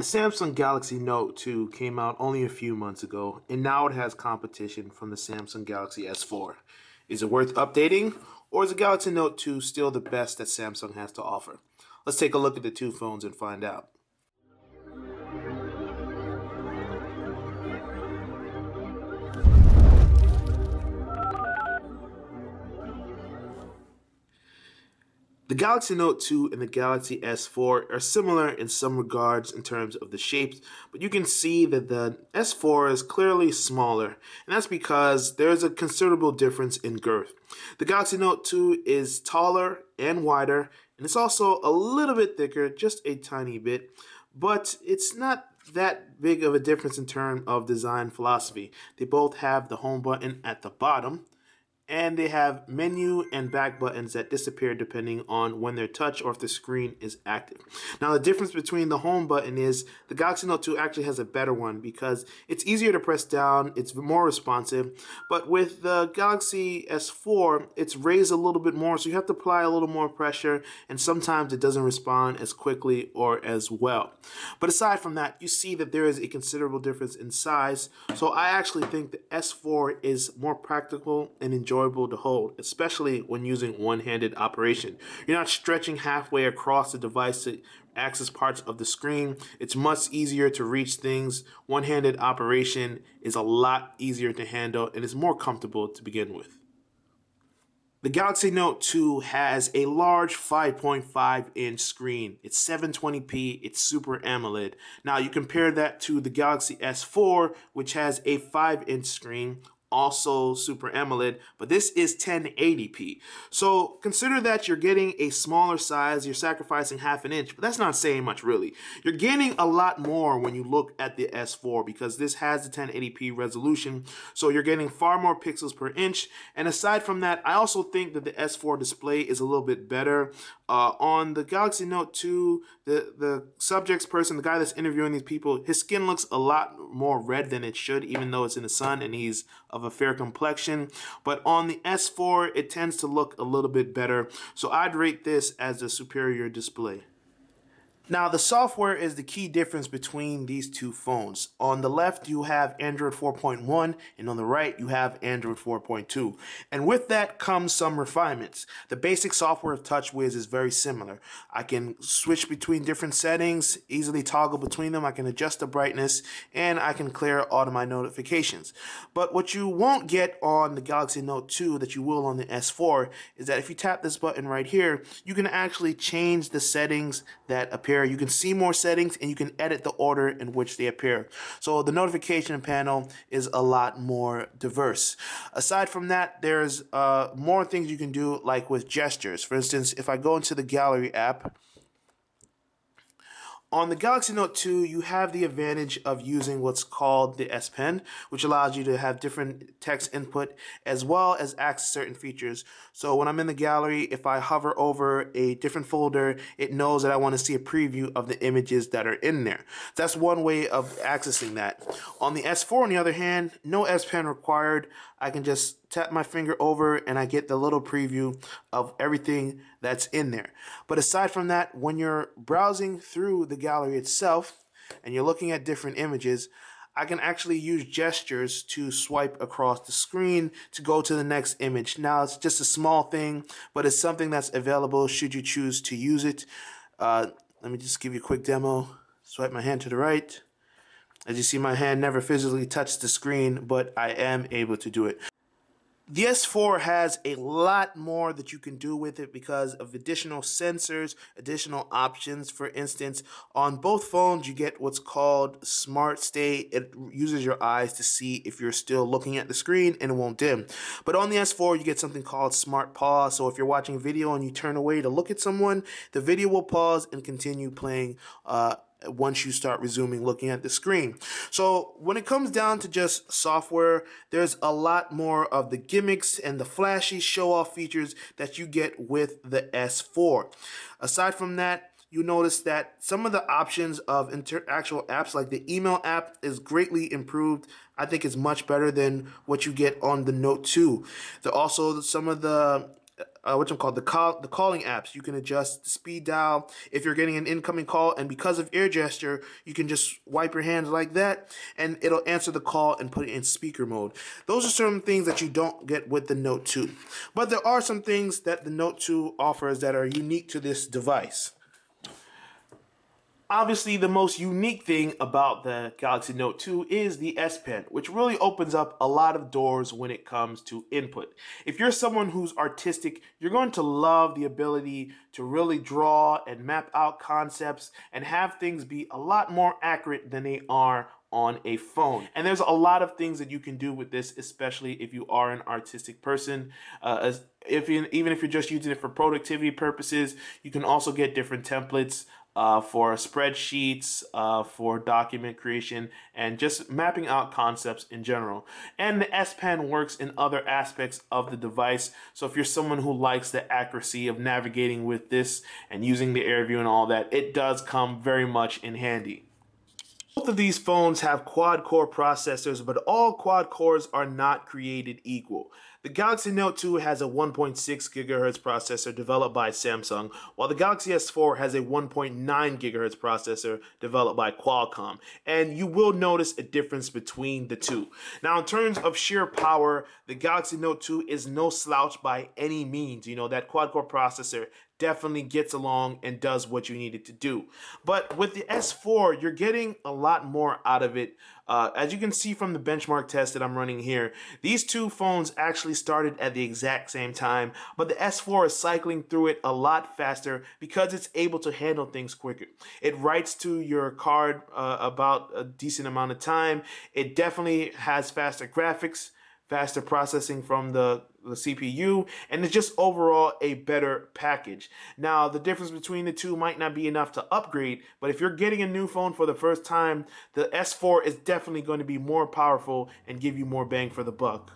The Samsung Galaxy Note 2 came out only a few months ago, and now it has competition from the Samsung Galaxy S4. Is it worth updating, or is the Galaxy Note 2 still the best that Samsung has to offer? Let's take a look at the two phones and find out. The Galaxy Note 2 and the Galaxy S4 are similar in some regards in terms of the shapes, but you can see that the S4 is clearly smaller, and that's because there's a considerable difference in girth. The Galaxy Note 2 is taller and wider, and it's also a little bit thicker, just a tiny bit, but it's not that big of a difference in terms of design philosophy. They both have the home button at the bottom, and they have menu and back buttons that disappear depending on when they're touched or if the screen is active. Now the difference between the home button is the Galaxy Note 2 actually has a better one because it's easier to press down, it's more responsive, but with the Galaxy S4 it's raised a little bit more so you have to apply a little more pressure and sometimes it doesn't respond as quickly or as well. But aside from that, you see that there is a considerable difference in size, so I actually think the S4 is more practical and enjoyable enjoyable to hold, especially when using one-handed operation. You're not stretching halfway across the device to access parts of the screen. It's much easier to reach things. One-handed operation is a lot easier to handle and is more comfortable to begin with. The Galaxy Note 2 has a large 5.5 inch screen. It's 720p, it's Super AMOLED. Now you compare that to the Galaxy S4, which has a 5 inch screen also Super AMOLED, but this is 1080p. So consider that you're getting a smaller size, you're sacrificing half an inch, but that's not saying much really. You're gaining a lot more when you look at the S4 because this has the 1080p resolution, so you're getting far more pixels per inch. And aside from that, I also think that the S4 display is a little bit better. Uh, on the Galaxy Note 2, the, the subject's person, the guy that's interviewing these people, his skin looks a lot more red than it should, even though it's in the sun and he's of a fair complexion. But on the S4, it tends to look a little bit better. So I'd rate this as a superior display. Now, the software is the key difference between these two phones. On the left, you have Android 4.1, and on the right, you have Android 4.2. And with that comes some refinements. The basic software of TouchWiz is very similar. I can switch between different settings, easily toggle between them, I can adjust the brightness, and I can clear all of my notifications. But what you won't get on the Galaxy Note 2 that you will on the S4 is that if you tap this button right here, you can actually change the settings that appear you can see more settings and you can edit the order in which they appear. So the notification panel is a lot more diverse. Aside from that, there's uh, more things you can do like with gestures. For instance, if I go into the gallery app, on the Galaxy Note 2, you have the advantage of using what's called the S Pen, which allows you to have different text input as well as access certain features. So when I'm in the gallery, if I hover over a different folder, it knows that I want to see a preview of the images that are in there. That's one way of accessing that. On the S4, on the other hand, no S Pen required. I can just tap my finger over and I get the little preview of everything that's in there. But aside from that, when you're browsing through the gallery itself and you're looking at different images, I can actually use gestures to swipe across the screen to go to the next image. Now, it's just a small thing, but it's something that's available should you choose to use it. Uh, let me just give you a quick demo. Swipe my hand to the right. As you see, my hand never physically touched the screen, but I am able to do it. The S4 has a lot more that you can do with it because of additional sensors, additional options. For instance, on both phones, you get what's called Smart Stay. It uses your eyes to see if you're still looking at the screen and it won't dim. But on the S4, you get something called Smart Pause. So if you're watching a video and you turn away to look at someone, the video will pause and continue playing uh, once you start resuming looking at the screen. So when it comes down to just software, there's a lot more of the gimmicks and the flashy show off features that you get with the S4. Aside from that, you notice that some of the options of inter- actual apps like the email app is greatly improved. I think it's much better than what you get on the Note 2. There also some of the uh, which I'm called the call the calling apps. You can adjust the speed dial if you're getting an incoming call, and because of air gesture, you can just wipe your hands like that, and it'll answer the call and put it in speaker mode. Those are certain things that you don't get with the Note 2, but there are some things that the Note 2 offers that are unique to this device. Obviously, the most unique thing about the Galaxy Note 2 is the S Pen, which really opens up a lot of doors when it comes to input. If you're someone who's artistic, you're going to love the ability to really draw and map out concepts and have things be a lot more accurate than they are on a phone. And there's a lot of things that you can do with this, especially if you are an artistic person. Uh, if even if you're just using it for productivity purposes, you can also get different templates uh, for spreadsheets, uh, for document creation, and just mapping out concepts in general. And the S Pen works in other aspects of the device. So if you're someone who likes the accuracy of navigating with this and using the AirView and all that, it does come very much in handy. Both of these phones have quad core processors, but all quad cores are not created equal. The Galaxy Note 2 has a 1.6 GHz processor developed by Samsung, while the Galaxy S4 has a 1.9 GHz processor developed by Qualcomm. And you will notice a difference between the two. Now, in terms of sheer power, the Galaxy Note 2 is no slouch by any means. You know, that quad core processor definitely gets along and does what you need it to do. But with the S4, you're getting a lot more out of it. Uh, as you can see from the benchmark test that I'm running here, these two phones actually started at the exact same time, but the S4 is cycling through it a lot faster because it's able to handle things quicker. It writes to your card uh, about a decent amount of time. It definitely has faster graphics faster processing from the, the CPU, and it's just overall a better package. Now, the difference between the two might not be enough to upgrade, but if you're getting a new phone for the first time, the S4 is definitely going to be more powerful and give you more bang for the buck.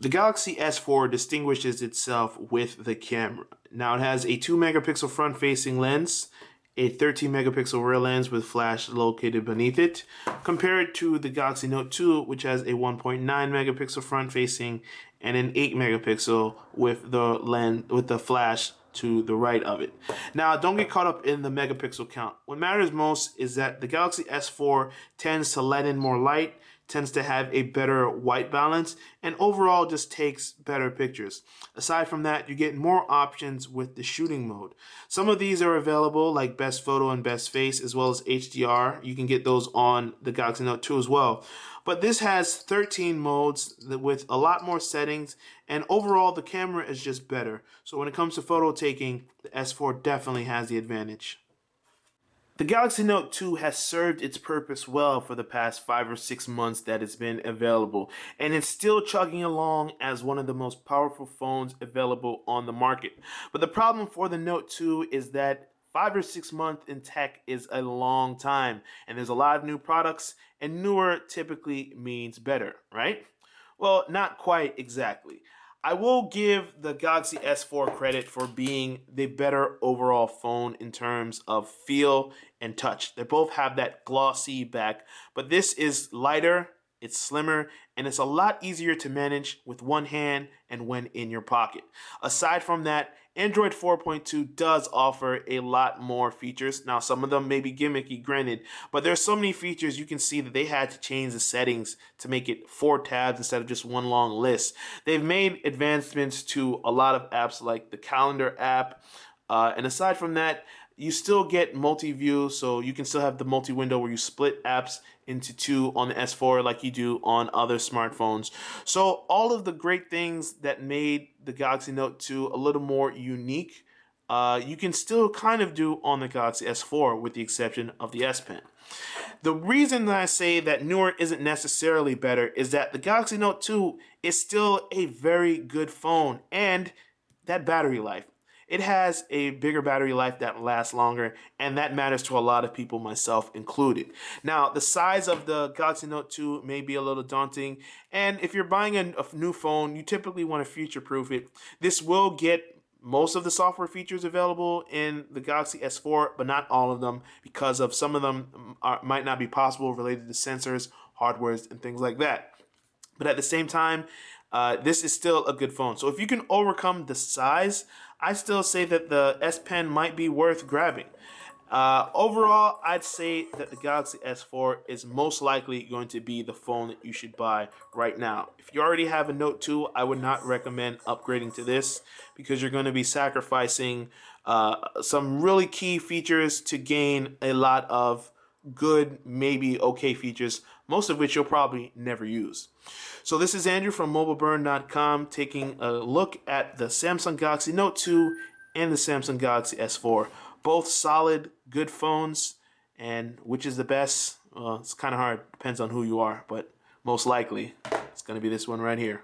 The Galaxy S4 distinguishes itself with the camera. Now it has a 2 megapixel front facing lens, a 13 megapixel rear lens with flash located beneath it, compared to the Galaxy Note 2, which has a 1.9 megapixel front facing and an 8 megapixel with the lens with the flash to the right of it. Now, don't get caught up in the megapixel count. What matters most is that the Galaxy S4 tends to let in more light tends to have a better white balance and overall just takes better pictures. Aside from that, you get more options with the shooting mode. Some of these are available like best photo and best face as well as HDR. You can get those on the Galaxy Note 2 as well. But this has 13 modes with a lot more settings and overall the camera is just better. So when it comes to photo taking, the S4 definitely has the advantage. The Galaxy Note 2 has served its purpose well for the past five or six months that it's been available, and it's still chugging along as one of the most powerful phones available on the market. But the problem for the Note 2 is that five or six months in tech is a long time, and there's a lot of new products, and newer typically means better, right? Well, not quite exactly. I will give the Galaxy S4 credit for being the better overall phone in terms of feel and touch. They both have that glossy back, but this is lighter, it's slimmer, and it's a lot easier to manage with one hand and when in your pocket. Aside from that, Android 4.2 does offer a lot more features. Now, some of them may be gimmicky, granted, but there's so many features you can see that they had to change the settings to make it four tabs instead of just one long list. They've made advancements to a lot of apps like the calendar app. Uh, and aside from that, you still get multi-view, so you can still have the multi-window where you split apps into two on the S4 like you do on other smartphones. So all of the great things that made the Galaxy Note 2 a little more unique, uh, you can still kind of do on the Galaxy S4 with the exception of the S Pen. The reason that I say that newer isn't necessarily better is that the Galaxy Note 2 is still a very good phone and that battery life. It has a bigger battery life that lasts longer, and that matters to a lot of people, myself included. Now, the size of the Galaxy Note 2 may be a little daunting, and if you're buying a, a new phone, you typically want to future proof it. This will get most of the software features available in the Galaxy S4, but not all of them because of some of them are, might not be possible related to sensors, hardwares, and things like that. But at the same time, uh, this is still a good phone. So if you can overcome the size, I still say that the S Pen might be worth grabbing. Uh, overall, I'd say that the Galaxy S4 is most likely going to be the phone that you should buy right now. If you already have a Note 2, I would not recommend upgrading to this because you're going to be sacrificing uh, some really key features to gain a lot of good, maybe okay features, most of which you'll probably never use. So this is Andrew from mobileburn.com taking a look at the Samsung Galaxy Note 2 and the Samsung Galaxy S4 both solid, good phones, and which is the best? It's kind of hard. Depends on who you are, but most likely it's going to be this one right here.